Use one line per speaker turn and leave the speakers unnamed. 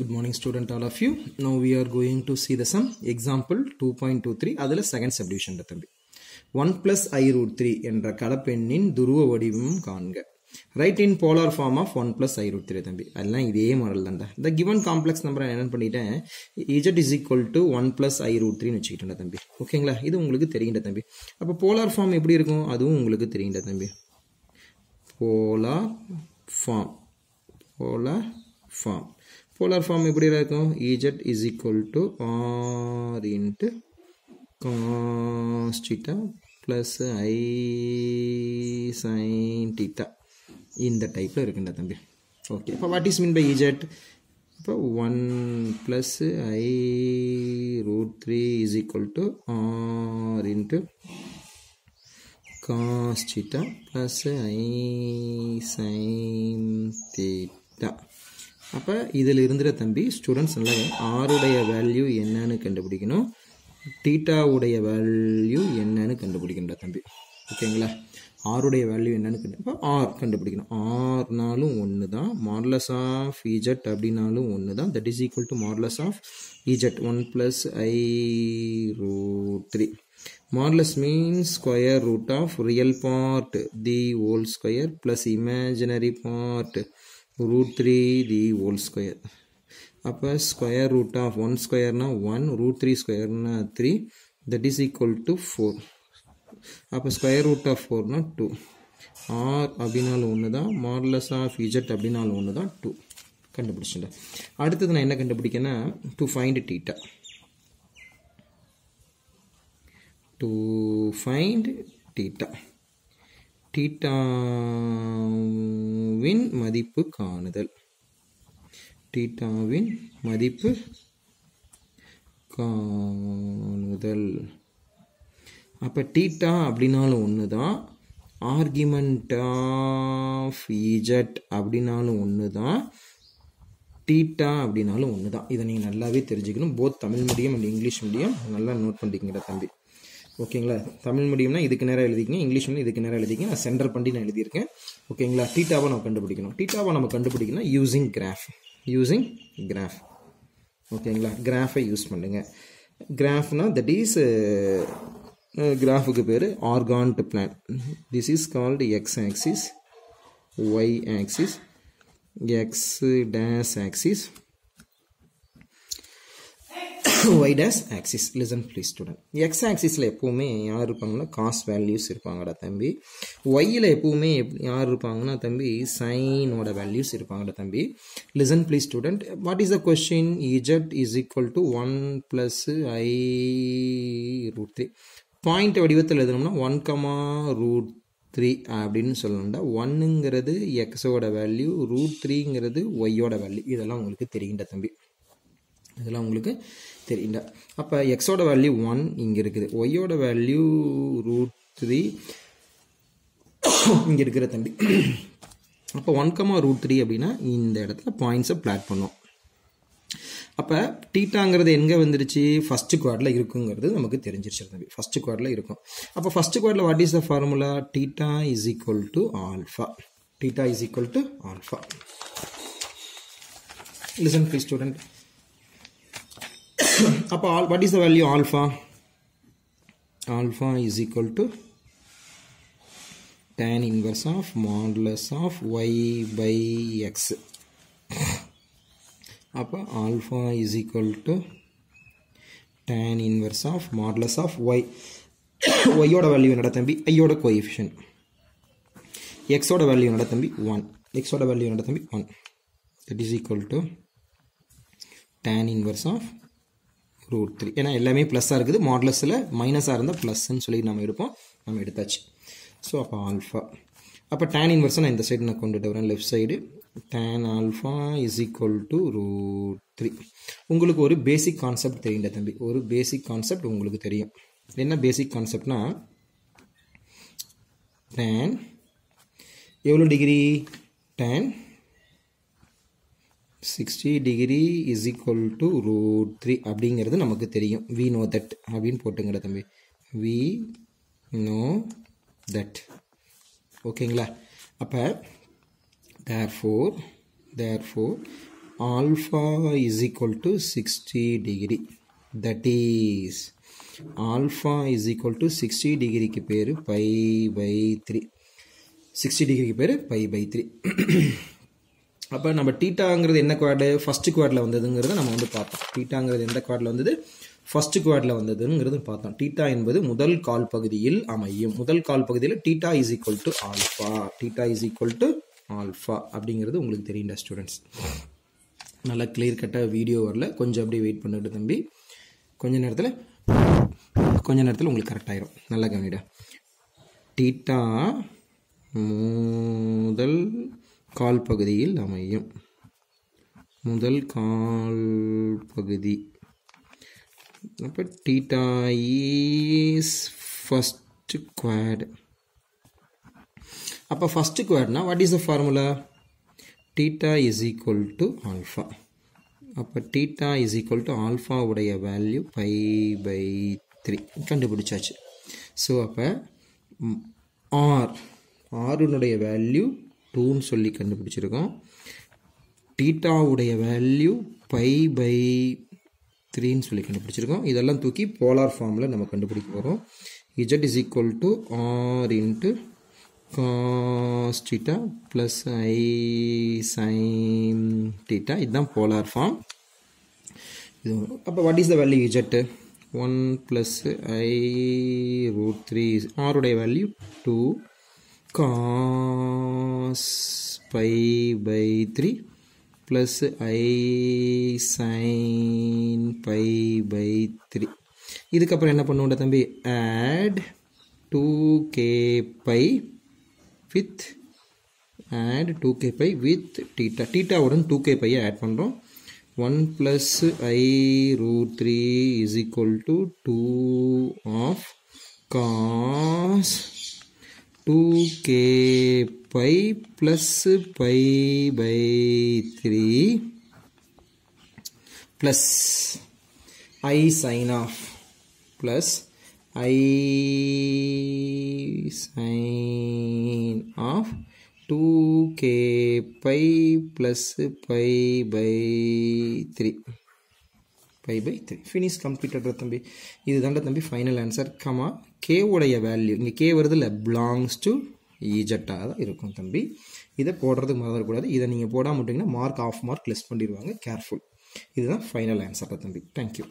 Good morning student all of you. Now we are going to see the sum. Example 2.23 அதில் second subdivision தம்பி. 1 plus i root 3 என்ற கலப்பெண்ணின் துருவ வடிவம் காண்க. Right in polar form of one plus i root three தம்பி. அதெல்லாம் இதே model தான்டா. இந்த கிவன் காம்ப்ளெக்ஸ் நம்பர் என்ன பண்ணிட்டேன்? Z is equal to one plus i root த்ரீன்னு வச்சுக்கிட்டேன் தம்பி. ஓகேங்களா? இது உங்களுக்கு தெரியுண்ட தம்பி. அப்போ போலார் ஃபார்ம் எப்படி இருக்கும்? அதுவும் உங்களுக்கு தெரியுண்ட தம்பி. Polar form polar form polar form எப்படி இருக்கும்? Z is equal to r into cos theta plus i sine theta இந்த டைப்பில் இருக்குண்டா தம்பி. ஓகே இப்போ what is mean by z இப்போ one plus i root three is equal to r into cos theta plus i sine theta அப்போ இதில் இருந்துற தம்பி students நல்லா ஆருடைய வேல்யூ என்னன்னு கண்டுபிடிக்கணும். டீட்டாவுடைய வேல்யூ என்னன்னு கண்டுபிடிக்கணும்டா தம்பி. ஓகேங்களா ஆருடைய வேல்யூ என்னன்னு கண்டு ஆர் கண்டுபிடிக்கணும். ஆர்னாலும் ஒன்று தான் மார்லஸ் ஆஃப் இஜெட் அப்படின்னாலும் ஒன்று தான் that is equal to modulus of z one plus i root three modulus means square root of real part the whole square plus imaginary part root three the whole square அப்போ square root of one ஸ்கொயர்னா one root three ஸ்கொயர்னா three that is equal to four அப்போ square root of ஃபோர்னா two R அப்படின்னாலும் ஒன்று தான் மார்லஸ் of Z அப்படின்னாலும் ஒன்று தான் டூ கண்டுபிடிச்சிட்டேன். அடுத்தது நான் என்ன கண்டுபிடிக்கேன்னா to find theta to find theta டீட்டாவின் மதிப்பு காணுதல். டீட்டாவின் மதிப்பு காணுதல். அப்போ டீட்டா அப்படின்னாலும் ஒன்று தான் ஆர்கியூமெண்ட் ஆஃப் இஜட் அப்படின்னாலும் ஒன்று தான் டீட்டா அப்படின்னாலும் ஒன்று தான் இதை நீங்கள் நல்லாவே தெரிஞ்சுக்கணும். Both Tamil medium and English medium நல்லா நோட் பண்ணிக்கிற தம்பி. ஓகேங்களா? தமிழ் மீடியம்னா இதுக்கு நேராக எழுதிக்கிங்க இங்கிலீஷ் மீடியம் இதுக்கு நேராக எழுதிக்கிங்க. நான் சென்டர் பண்ணி நான் எழுதியிருக்கேன். ஓகேங்களா? டீட்டாவை நம்ம கண்டுபிடிக்கணும். டீட்டாவை நம்ம கண்டுபிடிக்கணும் யூஸிங் கிராஃப் யூஸிங் கிராஃப் ஓகேங்களா? கிராஃபை யூஸ் பண்ணுங்க. கிராஃப்னா தட் இஸ் கிராஃபுக்கு பேர் Argand plane this is called x axis y axis x dash axis y dash axis listen please student x ஆக்சிஸில் எப்போவுமே யார் இருப்பாங்கன்னா காஸ் வேல்யூஸ் இருப்பாங்கடா தம்பி. ஒய்யில் எப்போவுமே யார் இருப்பாங்கன்னா தம்பி சைனோட வேல்யூஸ் இருப்பாங்கடா தம்பி. Listen please student what is the question z is equal to one plus i root three point வடிவத்தில் எழுதணும்னா ஒன் கமா ரூட் த்ரீ அப்படின்னு சொல்லணும்டா. ஒன்னுங்கிறது எக்ஸோட வேல்யூ ரூட் த்ரீங்கிறது ஒய்யோட வேல்யூ இதெல்லாம் உங்களுக்கு தெரியுண்ட தம்பி. இதெல்லாம் உங்களுக்கு தெரியுண்டா அப்போ எக்ஸோட வேல்யூ ஒன் இங்கே இருக்குது. ஒய்யோட வேல்யூ ரூட் த்ரீ இங்கே இருக்கிற தம்பி அப்போ ஒன் கமா ரூட் த்ரீ அப்படின்னா இந்த இடத்துல பாயிண்ட்ஸை பிளாட் பண்ணோம். அப்போ டீட்டாங்கிறது எங்கே வந்துருச்சு? ஃபஸ்ட்டு குவார்டில் இருக்குங்கிறது நமக்கு தெரிஞ்சிருச்சு தம்பி ஃபஸ்ட்டு குவாடில் இருக்கும். அப்போ first குவார்டில் what is the formula theta is equal to alpha theta is equal to alpha listen please student அப்போ all what is the value alpha alpha is equal to tan inverse of modulus of y by x அப்போ alpha is equal to tan inverse of modulus of y ஒய்யோட value என்னடா தம்பி ஐயோட coefficient எக்ஸோட value என்னடா தம்பி one எக்ஸோட value என்னடா தம்பி one that is equal to tan inverse of root three ஏன்னா எல்லாமே ப்ளஸ்ஸாக இருக்குது. மாடலஸில் மைனஸாக இருந்தால் ப்ளஸ்ன்னு சொல்லி நம்ம எடுப்போம். நம்ம எடுத்தாச்சு. ஸோ அப்போ ஆல்ஃபா அப்போ டேன் இன்வர்ஸை நான் இந்த சைடு நான் கொண்டுட்டு வரேன். Left side tan alpha is equal to root three உங்களுக்கு ஒரு பேசிக் கான்செப்ட் தெரியுங்க தம்பி. ஒரு பேசிக் கான்செப்ட் உங்களுக்கு தெரியும். என்ன பேசிக் கான்செப்ட்னா டேன் எவ்வளோ degree tan sixty degree is equal to root three அப்படிங்கிறது நமக்கு தெரியும். வி நோ தட் அப்படின்னு போட்டுங்கிற தம்பி. வி நோ தட் ஓகேங்களா? அப்போ therefore therefore alpha is equal to sixty degree that is alpha is equal to sixty டிகிரிக்கு பேர் பை பை த்ரீ சிக்ஸ்டி டிகிரிக்கு பேர் பை பை த்ரீ அப்போ நம்ம டீட்டாங்கிறது என்ன குவாடு ஃபஸ்ட்டு குவாடில் வந்ததுங்கிறத நம்ம வந்து பார்த்தோம். டீட்டாங்கிறது எந்த குவாடில் வந்தது? ஃபர்ஸ்ட் குவாடில் வந்ததுங்கிறது பார்த்தோம். டீட்டா என்பது முதல் கால் பகுதியில் அமையும். முதல் கால் பகுதியில் theta is equal to alpha theta is equal to alpha அப்படிங்கிறது உங்களுக்கு தெரியும்டா ஸ்டூடெண்ட்ஸ் நல்லா கிளியர் கட்டாக வீடியோ வரல. கொஞ்சம் அப்படியே வெயிட் பண்ணிட்டு தம்பி. கொஞ்ச நேரத்தில் கொஞ்ச நேரத்தில் உங்களுக்கு கரெக்ட் ஆயிரும். நல்லா கவனிடா. டீட்டா முதல் கால் பகுதியில் அமையும். முதல் கால் பகுதி அப்போ டீட்டா இஸ் ஃபஸ்ட் குவாட் அப்போ first குவாட்னா what is the formula theta is equal to alpha அப்போ டீட்டா இஸ் ஈக்குவல் டு ஆல்ஃபாவுடைய வேல்யூ பை பை த்ரீ கண்டுபிடிச்சாச்சு. ஸோ அப்போ ஆர் ஆருனுடைய வேல்யூ டூன்னு சொல்லி கண்டுபிடிச்சிருக்கோம். டீட்டாவுடைய வேல்யூ பை பை த்ரீன்னு சொல்லி கண்டுபிடிச்சிருக்கோம். இதெல்லாம் தூக்கி போலார் ஃபார்மில் நம்ம கண்டுபிடிக்க போகிறோம் z is equal to r into cos theta plus i sine theta இதுதான் போலார் ஃபார்ம் இது அப்போ what is the value z one plus i root three ஆருடைய value two cos pi by three plus i sine pi by three இதுக்கப்புறம் என்ன பண்ணுவோம்டா தம்பி? Add two k pi with add two k pi with theta டீட்டாவுடன் two K பையை add பண்ணுறோம் one plus i root three is equal to two of cos 2k pi plus pi by 3 plus i sine of plus i sine of 2k pi plus pi by 3 pi by three finish completed தம்பி. இதுதான்டா தம்பி final answer comma கேவுடைய value இங்கே k வருதுல்ல belongs to ஈஜெட்டாக தான் இருக்கும் தம்பி. இதை போடுறதுக்கு மறந்துடக்கூடாது இதை நீங்கள் போடாம விட்டிங்கன்னா மார்க் ஆஃப் மார்க் லெஸ் பண்ணிடுவாங்க. கேர்ஃபுல் இதுதான் ஃபைனல் ஆன்சர் தம்பி. Thank you